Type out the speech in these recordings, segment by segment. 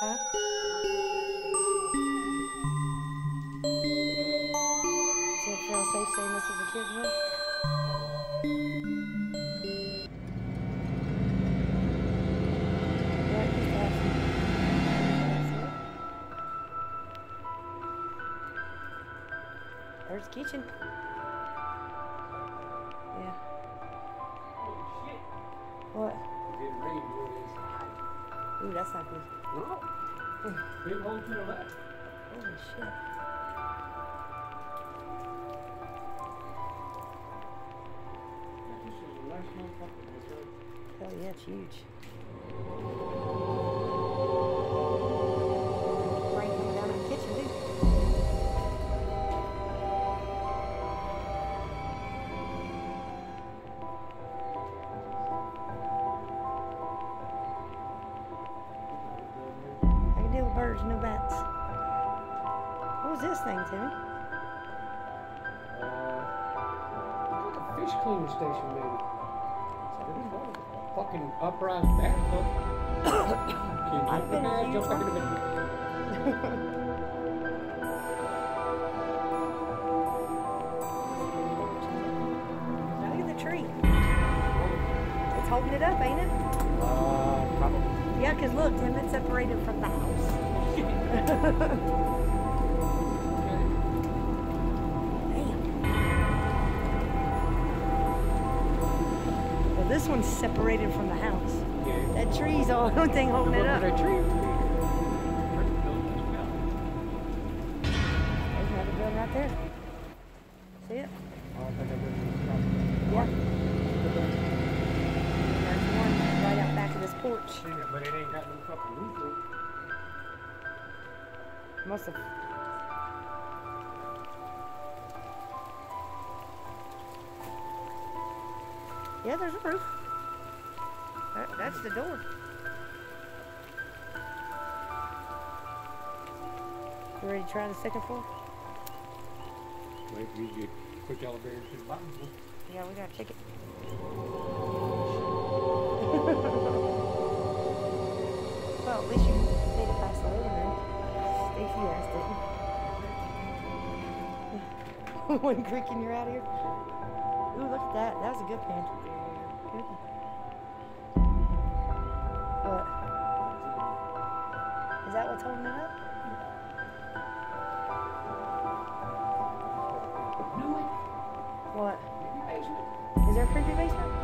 Huh? Does it feel safe saying this is a kid's room? There's the kitchen. Big hole to the left. Holy shit. Hell yeah, it's huge. Fucking uprise bathtub. I've been there, jump back in the bed. Look at the tree. It's holding it up, ain't it? Uh, probably. Yeah, 'cause look, Tim, it's separated from the house. this one's separated from the house. Yeah. That tree's all the thing holding it up. Yeah, there's a roof. That, that's the door. You ready to try the second floor? Wait, you get quick elevator to the bottom. Yeah, we got a ticket. well, at least you made it past the living room. Stacy ass didn't. One creak and you're out of here. Ooh, look at that. That was a good pan. What? Is there a creepy basement?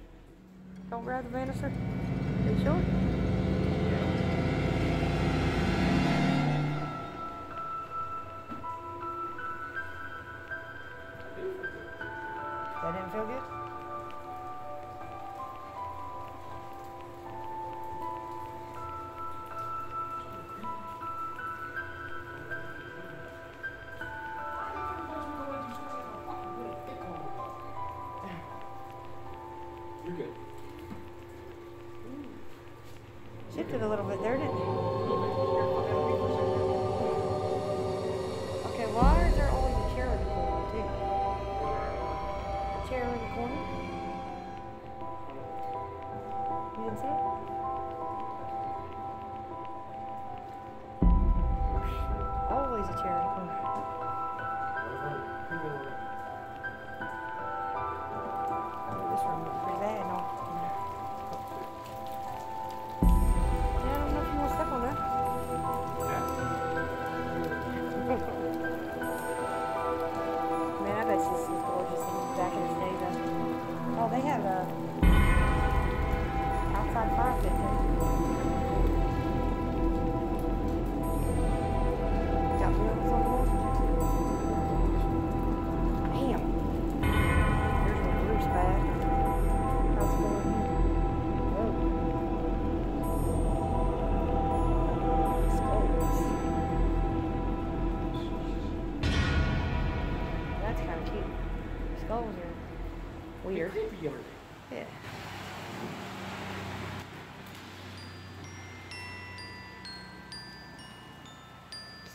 a little bit. There,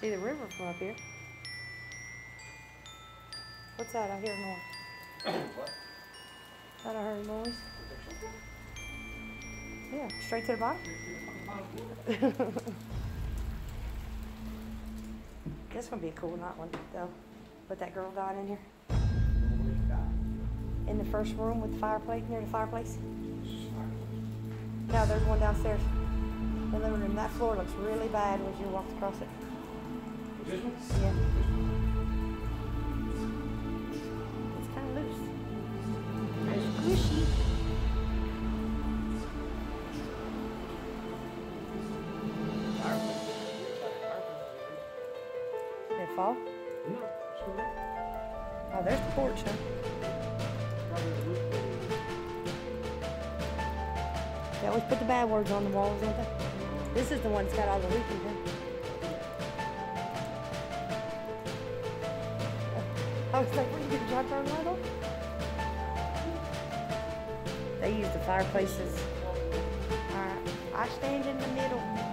See the river from up here. What's that? I hear a noise. What? Thought I heard a noise. Yeah, straight to the bottom. This gonna be a cool night one though. Put that girl down in here. In the first room with the fireplace, near the fireplace. No, there's one downstairs. The living room. That floor looks really bad when you walk across it. It's kind of loose. It's squishy. Did it fall? No. Oh, there's the porch, huh? They always put the bad words on the walls, don't they? This is the one that's got all the leaking, huh? I was like, what, you get the job turn light? They use the fireplaces. Alright, I stand in the middle.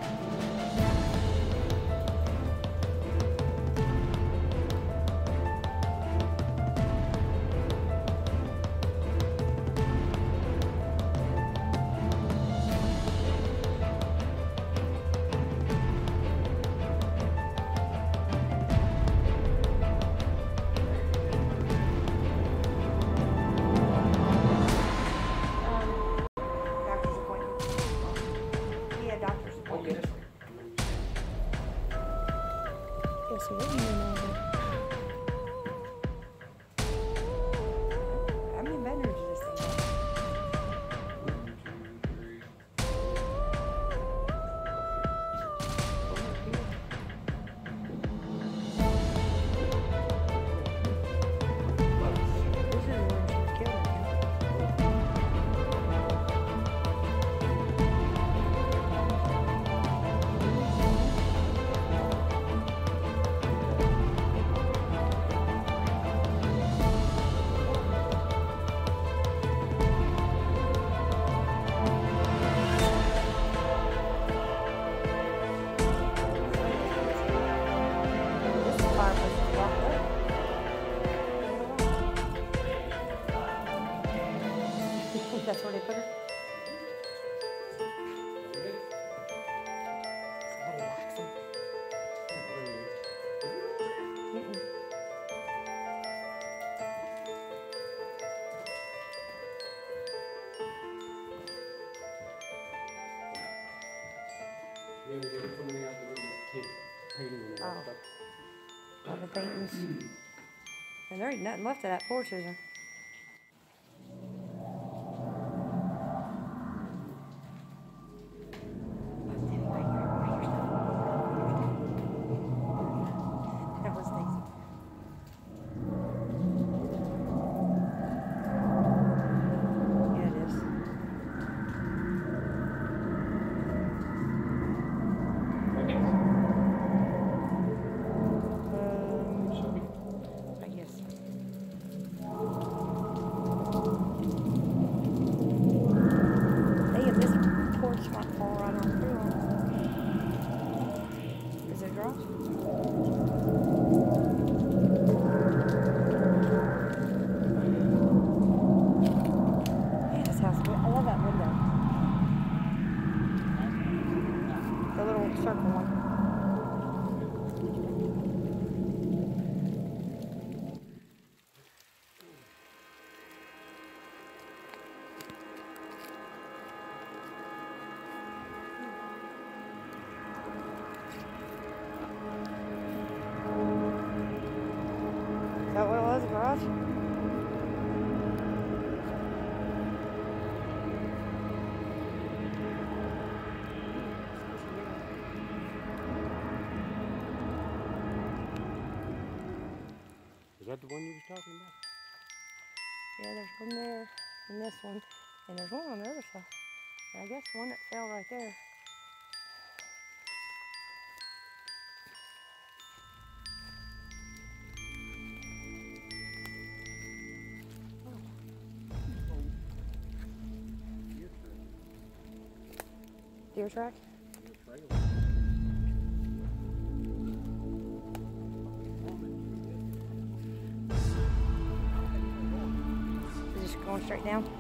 Yeah, so what there ain't nothing left of that poor is there? That was Daisy. Yeah, it is. Okay. Um, Should we? I guess. Hey, if this porch might fall right on through on Is it garage? Yeah, this house, I love that window. The little that the one you were talking about? Yeah, there's one there and this one. And there's one on the other side. And I guess one that fell right there. Deer track? Deer trail. Going straight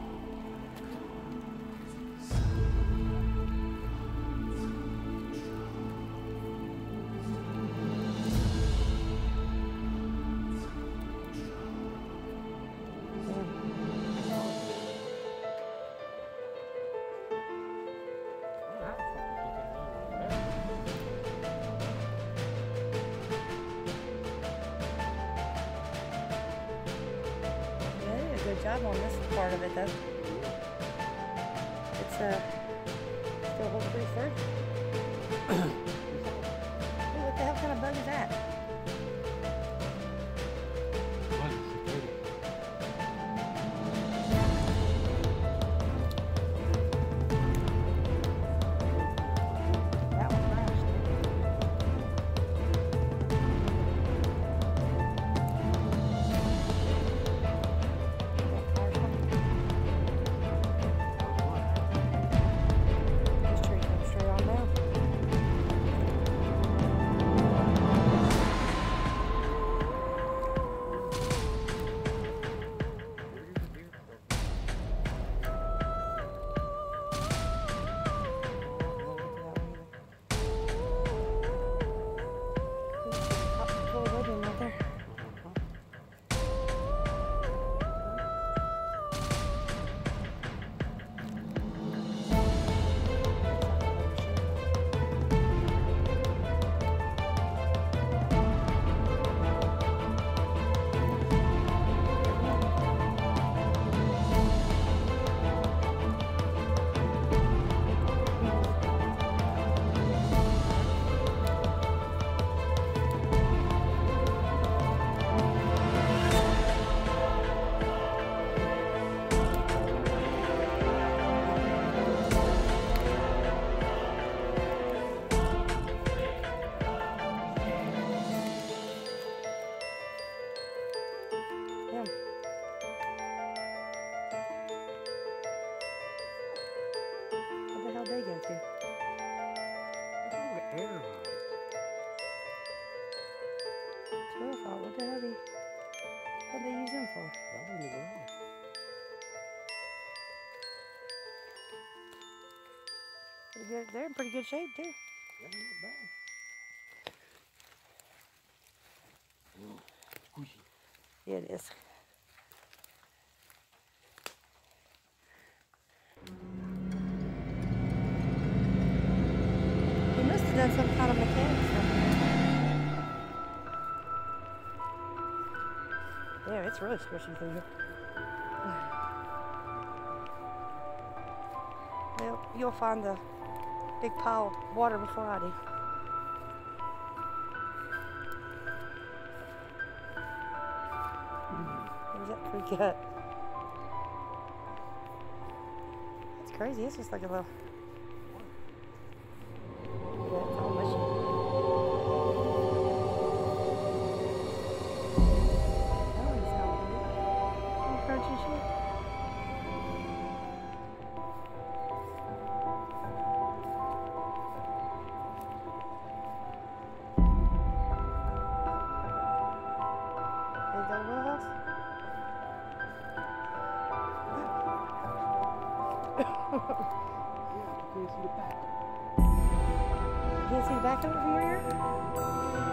job on this part of it though. It's uh thought. What the hell they, what they use them for? Pretty good. They're in pretty good shape too. Yeah, it is. It's really squishy. Well, you'll find the big pile of water before I do. Hmm, There's that creek at? It's crazy. It's just like a little. See the back of it from where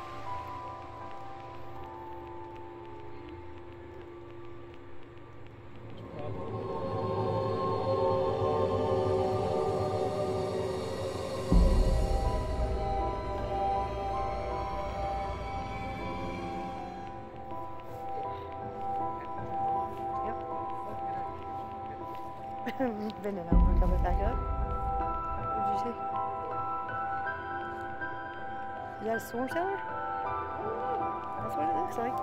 Bending over, coming back up. What did you see? You got a storm cellar? That's what it looks like.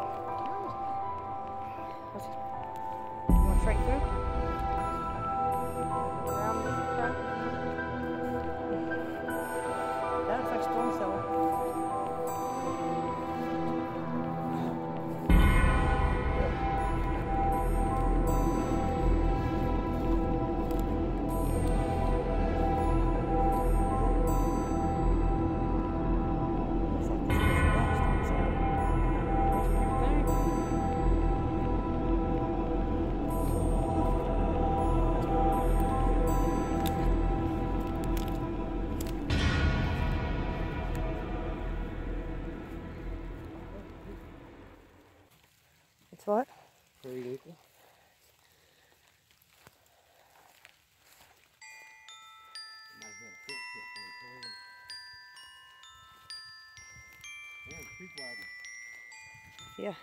Yeah.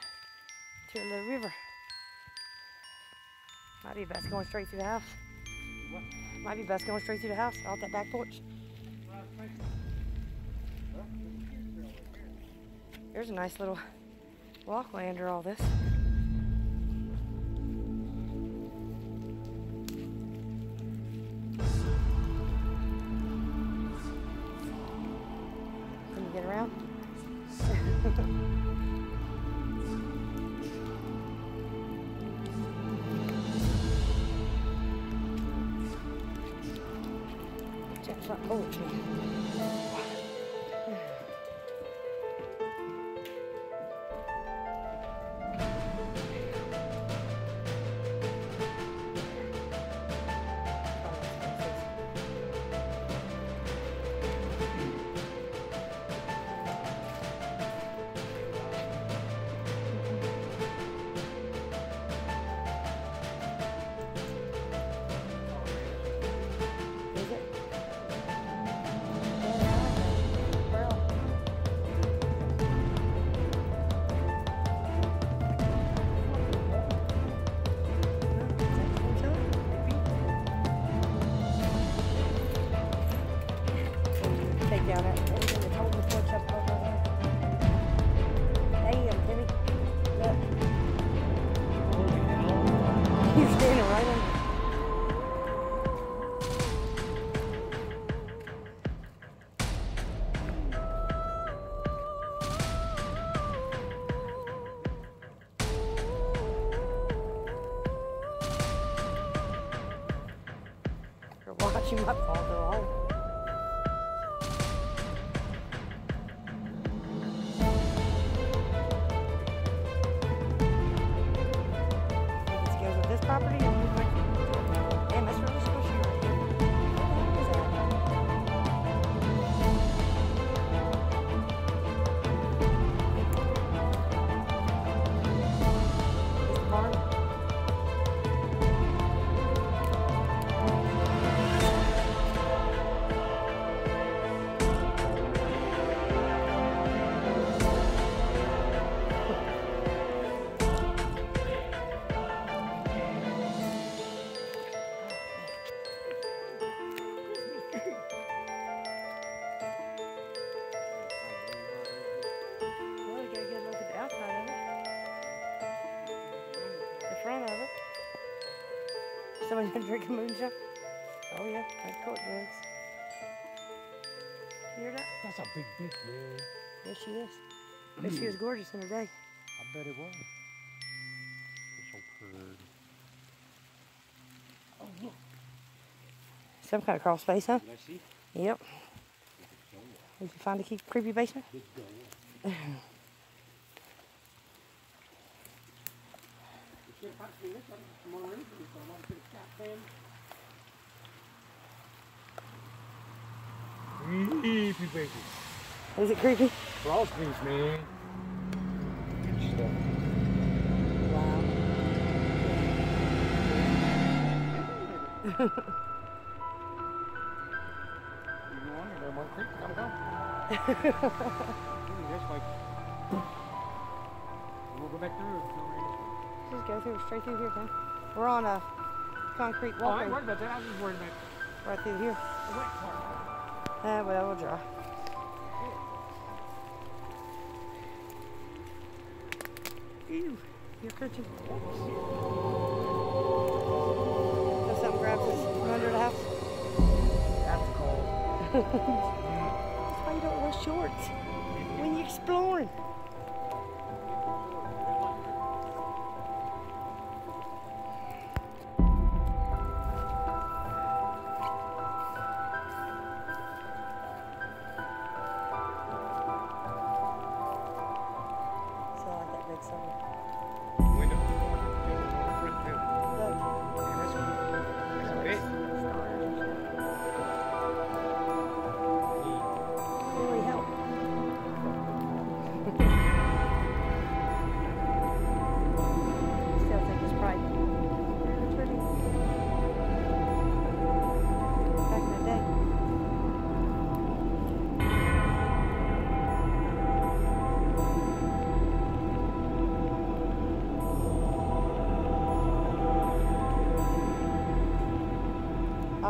To the river. Might be best going straight through the house. What? Might be best going straight through the house, out that back porch. There's a nice little walkway under all this. You're standing Someone gonna drink moonshine? Oh yeah, like court drugs. You hear that? That's a big beak, man. Yes, she is. But she was gorgeous in her day. I bet it was. It's so pretty. Oh, look. Some kind of crawl space, huh? Did I see? Yep. Did you find a key, creepy basement? Big dog. You should seen this one from on Ridgely, gonna put a cap fan. Creepy baby. Is it creepy? Frost beans, man. Good stuff. You go under there, Mark Creek, gotta go. Ooh, That's like. We'll go back through. if no Just go through, straight through here, man. We're on a concrete Oh, I worried about that. I was just worried about right through here. the wet part. Ah, well, we'll dry. Ew, you're crouching. If something grabs us from under the house. That's cold. That's why you don't wear shorts when you're exploring.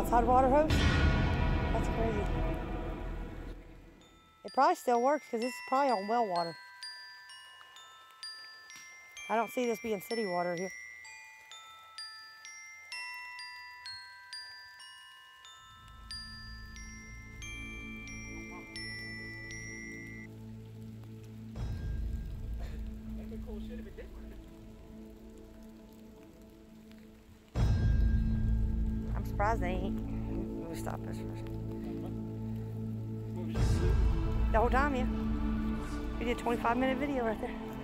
Outside water hose? That's crazy. It probably still works because it's probably on well water. I don't see this being city water here. 25 minute video right there.